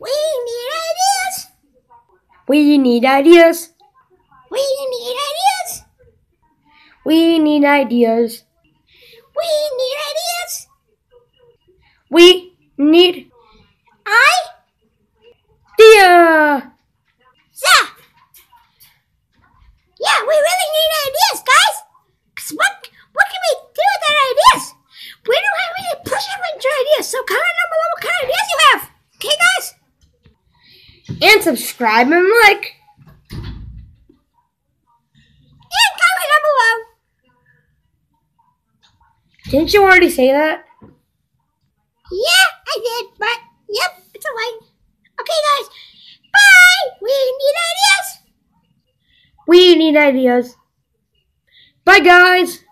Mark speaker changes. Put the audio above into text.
Speaker 1: We need ideas.
Speaker 2: We need ideas.
Speaker 1: We need ideas.
Speaker 2: We need ideas.
Speaker 1: We need ideas.
Speaker 2: We need
Speaker 1: I
Speaker 2: idea.
Speaker 1: yeah. Yeah, we really need ideas, guys. 'Cause what what can we do with our ideas? We don't have any push adventure ideas, so come down below what kind of ideas you have. Okay, guys?
Speaker 2: And subscribe and like.
Speaker 1: And comment down below.
Speaker 2: Didn't you already say that?
Speaker 1: Yeah, I did, but yep, it's alright. Okay, guys. Bye. We need ideas.
Speaker 2: We need ideas. Bye, guys.